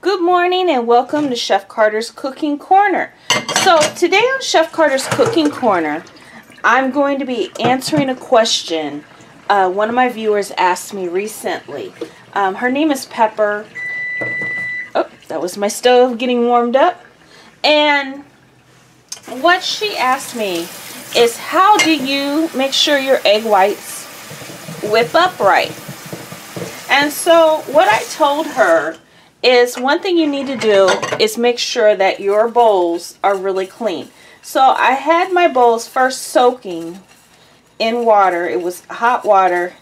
Good morning and welcome to Chef Carter's Cooking Corner. So today on Chef Carter's Cooking Corner, I'm going to be answering a question uh, one of my viewers asked me recently. Um, her name is Pepper. Oh, that was my stove getting warmed up. And what she asked me is how do you make sure your egg whites whip up right? And so what I told her is one thing you need to do is make sure that your bowls are really clean. So I had my bowls first soaking in water. It was hot water.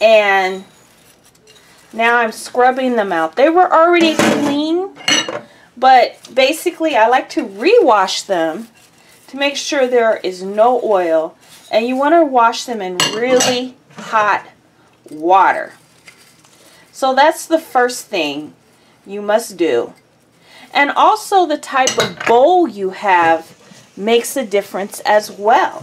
And now I'm scrubbing them out. They were already clean. But basically I like to rewash them to make sure there is no oil. And you want to wash them in really hot water. So that's the first thing you must do. And also the type of bowl you have makes a difference as well.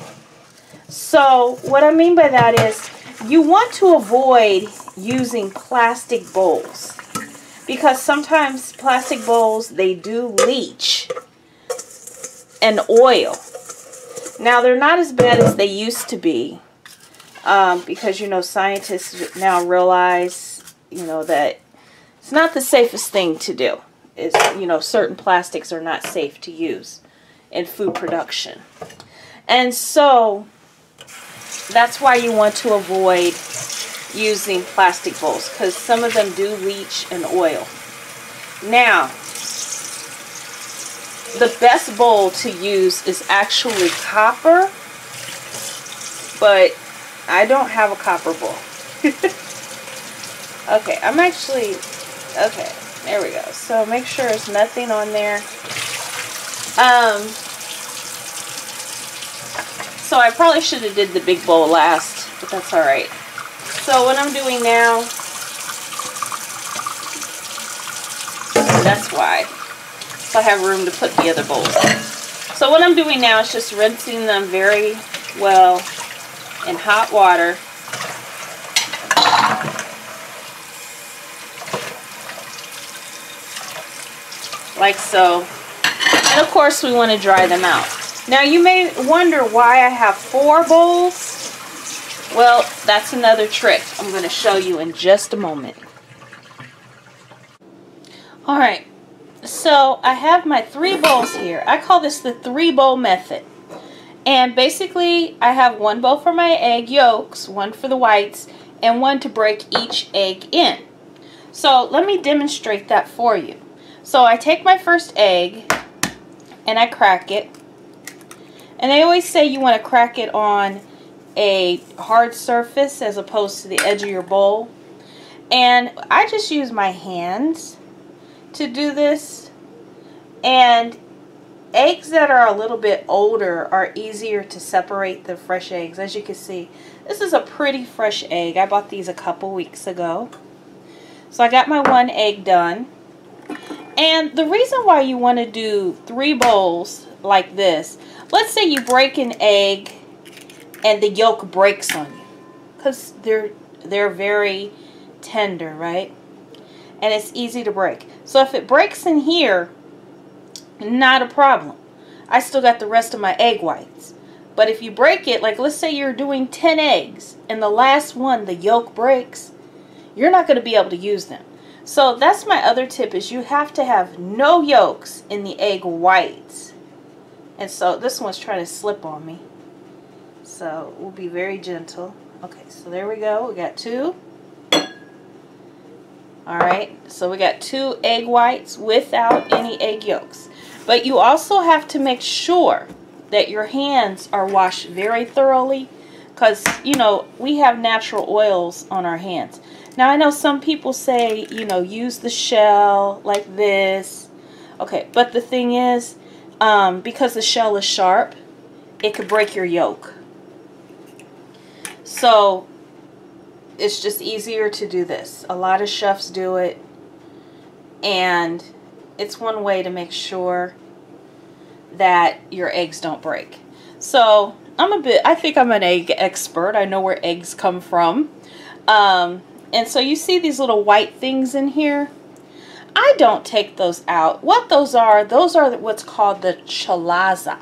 So what I mean by that is you want to avoid using plastic bowls because sometimes plastic bowls they do leach and oil. Now they're not as bad as they used to be um, because you know scientists now realize you know that it's not the safest thing to do. Is you know, certain plastics are not safe to use in food production. And so that's why you want to avoid using plastic bowls because some of them do leach and oil. Now, the best bowl to use is actually copper, but I don't have a copper bowl. okay, I'm actually Okay, there we go. So make sure there's nothing on there. Um, so I probably should have did the big bowl last, but that's alright. So what I'm doing now, that's why. So I have room to put the other bowls in. So what I'm doing now is just rinsing them very well in hot water like so. And of course we want to dry them out. Now you may wonder why I have four bowls. Well, that's another trick I'm going to show you in just a moment. Alright, so I have my three bowls here. I call this the three bowl method. And basically I have one bowl for my egg yolks, one for the whites, and one to break each egg in. So let me demonstrate that for you. So I take my first egg and I crack it. And they always say you want to crack it on a hard surface as opposed to the edge of your bowl. And I just use my hands to do this. And eggs that are a little bit older are easier to separate the fresh eggs. As you can see, this is a pretty fresh egg. I bought these a couple weeks ago. So I got my one egg done. And the reason why you want to do three bowls like this, let's say you break an egg and the yolk breaks on you. Because they're, they're very tender, right? And it's easy to break. So if it breaks in here, not a problem. I still got the rest of my egg whites. But if you break it, like let's say you're doing 10 eggs and the last one, the yolk breaks, you're not going to be able to use them. So that's my other tip is you have to have no yolks in the egg whites. And so this one's trying to slip on me. So we'll be very gentle. Okay, so there we go. We got two. Alright, so we got two egg whites without any egg yolks. But you also have to make sure that your hands are washed very thoroughly because, you know, we have natural oils on our hands. Now I know some people say, you know, use the shell like this. Okay, but the thing is, um, because the shell is sharp, it could break your yolk. So it's just easier to do this. A lot of chefs do it and it's one way to make sure that your eggs don't break. So I'm a bit, I think I'm an egg expert. I know where eggs come from. Um, and so you see these little white things in here. I don't take those out. What those are, those are what's called the chalaza.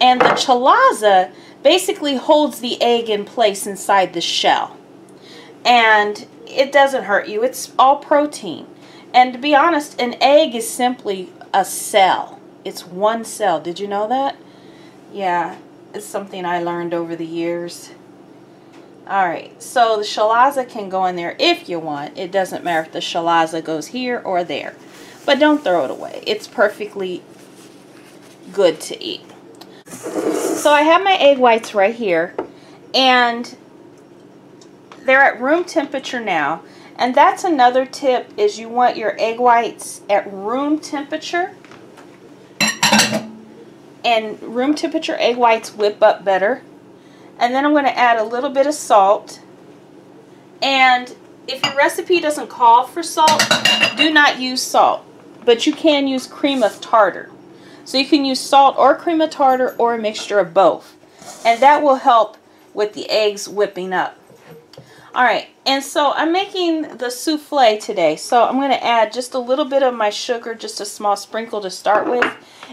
And the chalaza basically holds the egg in place inside the shell. And it doesn't hurt you. It's all protein. And to be honest, an egg is simply a cell. It's one cell. Did you know that? Yeah, it's something I learned over the years. Alright, so the chalaza can go in there if you want. It doesn't matter if the chalaza goes here or there. But don't throw it away. It's perfectly good to eat. So I have my egg whites right here. And they're at room temperature now. And that's another tip is you want your egg whites at room temperature. And room temperature egg whites whip up better. And then I'm going to add a little bit of salt. And if your recipe doesn't call for salt, do not use salt. But you can use cream of tartar. So you can use salt or cream of tartar or a mixture of both. And that will help with the eggs whipping up. Alright, and so I'm making the souffle today. So I'm going to add just a little bit of my sugar, just a small sprinkle to start with.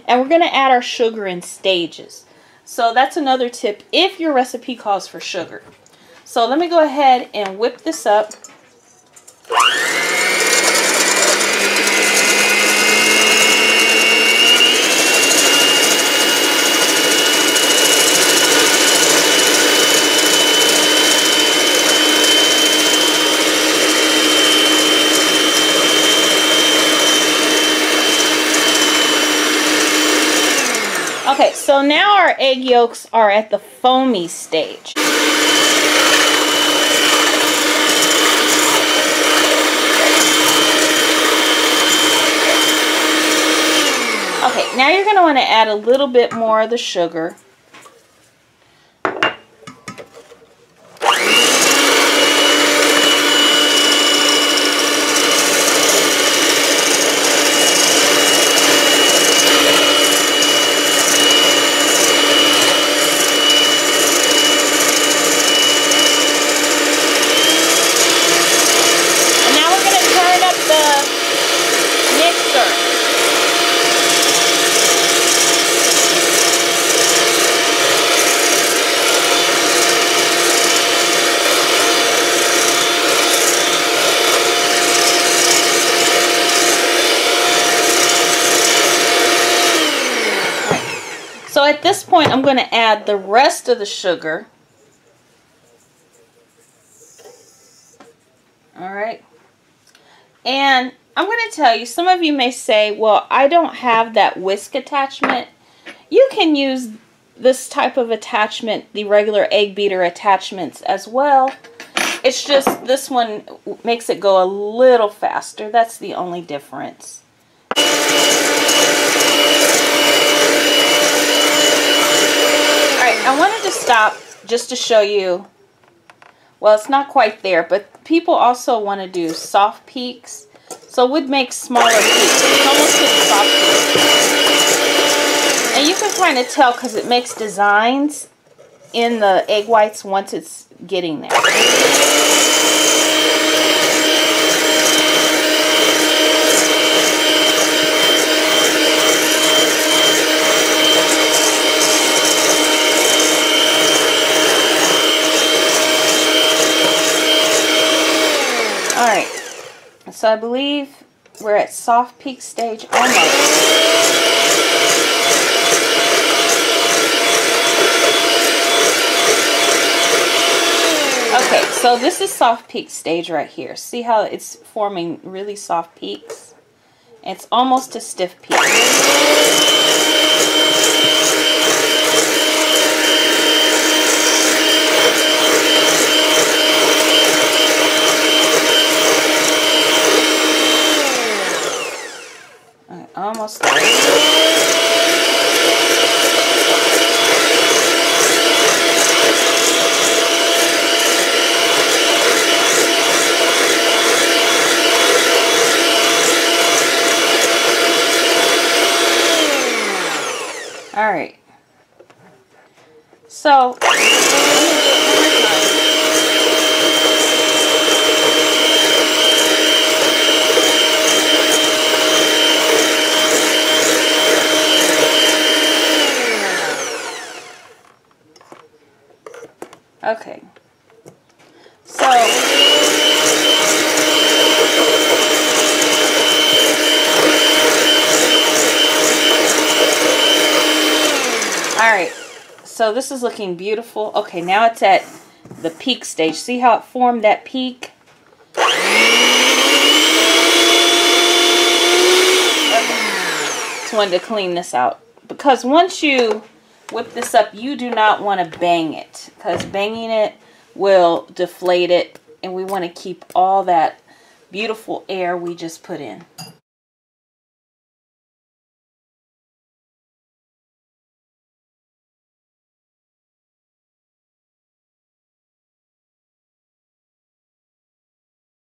And we're going to add our sugar in stages. So that's another tip if your recipe calls for sugar. So let me go ahead and whip this up. Okay, so now our egg yolks are at the foamy stage. Okay, now you're going to want to add a little bit more of the sugar. So at this point, I'm going to add the rest of the sugar. All right. And I'm going to tell you, some of you may say, well, I don't have that whisk attachment. You can use this type of attachment, the regular egg beater attachments as well. It's just this one makes it go a little faster. That's the only difference. I wanted to stop just to show you, well, it's not quite there, but people also want to do soft peaks. So it would make smaller peaks. It's almost the soft peaks. And you can kind of tell because it makes designs in the egg whites once it's getting there. So I believe we're at soft peak stage almost. Okay, so this is soft peak stage right here. See how it's forming really soft peaks? It's almost a stiff peak. Almost there. All right. So, Okay. So, Alright, so this is looking beautiful. Okay, now it's at the peak stage. See how it formed that peak? Okay. Just wanted to clean this out. Because once you whip this up, you do not want to bang it. Because banging it will deflate it. And we want to keep all that beautiful air we just put in.